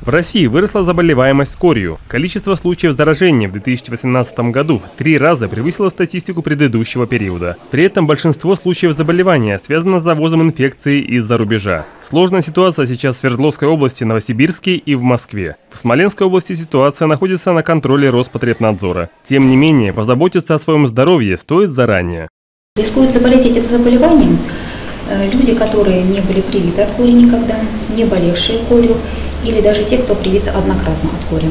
В России выросла заболеваемость корью. Количество случаев заражения в 2018 году в три раза превысило статистику предыдущего периода. При этом большинство случаев заболевания связано с завозом инфекции из-за рубежа. Сложная ситуация сейчас в Свердловской области, Новосибирске и в Москве. В Смоленской области ситуация находится на контроле Роспотребнадзора. Тем не менее, позаботиться о своем здоровье стоит заранее. Рискуют заболеть этим заболеванием э, люди, которые не были привиты от кори никогда, не болевшие корью, или даже те, кто привит однократно от кори.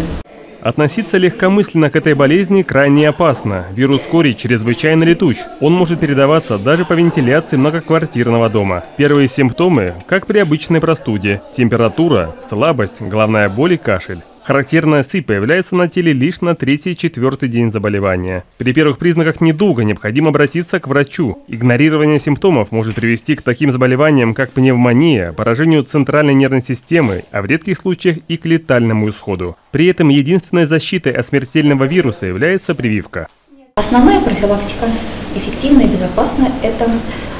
Относиться легкомысленно к этой болезни крайне опасно. Вирус кори чрезвычайно летуч. Он может передаваться даже по вентиляции многоквартирного дома. Первые симптомы, как при обычной простуде. Температура, слабость, головная боль и кашель. Характерная сыпь появляется на теле лишь на третий-четвертый день заболевания. При первых признаках недуга необходимо обратиться к врачу. Игнорирование симптомов может привести к таким заболеваниям, как пневмония, поражению центральной нервной системы, а в редких случаях и к летальному исходу. При этом единственной защитой от смертельного вируса является прививка. Основная профилактика, эффективная и безопасная – это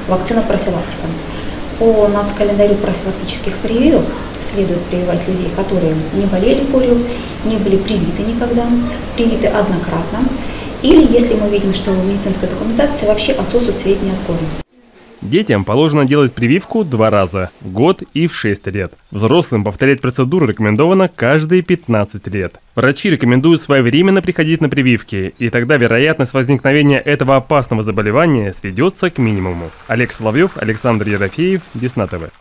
вакцина-профилактика. По нацкалендарю профилактических прививок следует прививать людей, которые не болели корью, не были привиты никогда, привиты однократно, или если мы видим, что в медицинской документации вообще отсутствуют сведения от кори. Детям положено делать прививку два раза – в год и в 6 лет. Взрослым повторять процедуру рекомендовано каждые 15 лет. Врачи рекомендуют своевременно приходить на прививки, и тогда вероятность возникновения этого опасного заболевания сведется к минимуму. Олег Соловьев, Александр Ерофеев, Десна ТВ.